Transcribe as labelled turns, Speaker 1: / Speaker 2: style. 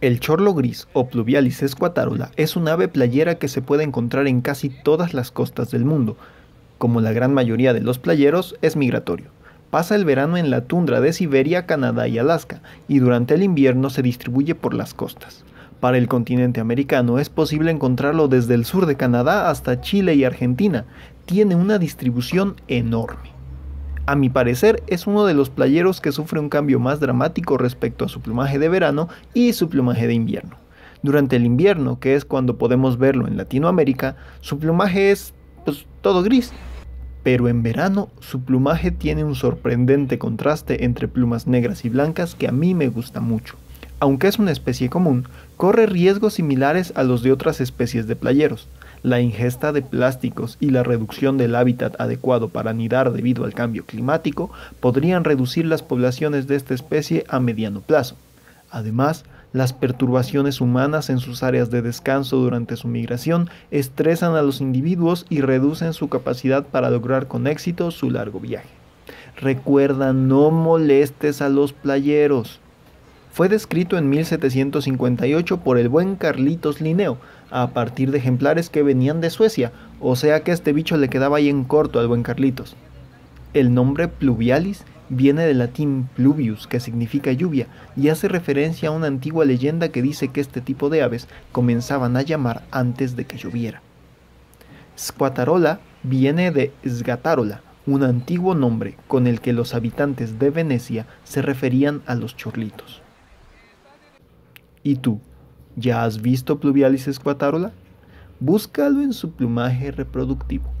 Speaker 1: El chorlo gris o Pluvialis esquatarola es un ave playera que se puede encontrar en casi todas las costas del mundo. Como la gran mayoría de los playeros, es migratorio. Pasa el verano en la tundra de Siberia, Canadá y Alaska, y durante el invierno se distribuye por las costas. Para el continente americano es posible encontrarlo desde el sur de Canadá hasta Chile y Argentina. Tiene una distribución enorme. A mi parecer es uno de los playeros que sufre un cambio más dramático respecto a su plumaje de verano y su plumaje de invierno. Durante el invierno, que es cuando podemos verlo en Latinoamérica, su plumaje es pues, todo gris. Pero en verano su plumaje tiene un sorprendente contraste entre plumas negras y blancas que a mí me gusta mucho. Aunque es una especie común, corre riesgos similares a los de otras especies de playeros la ingesta de plásticos y la reducción del hábitat adecuado para anidar debido al cambio climático podrían reducir las poblaciones de esta especie a mediano plazo. Además, las perturbaciones humanas en sus áreas de descanso durante su migración estresan a los individuos y reducen su capacidad para lograr con éxito su largo viaje. Recuerda, no molestes a los playeros. Fue descrito en 1758 por el buen Carlitos Linneo, a partir de ejemplares que venían de Suecia, o sea que este bicho le quedaba ahí en corto al buen Carlitos. El nombre pluvialis viene del latín pluvius, que significa lluvia, y hace referencia a una antigua leyenda que dice que este tipo de aves comenzaban a llamar antes de que lloviera. Squatarola viene de Sgatarola, un antiguo nombre con el que los habitantes de Venecia se referían a los chorlitos. ¿Y tú? ¿Ya has visto Pluvialis esquatarola? Búscalo en su plumaje reproductivo.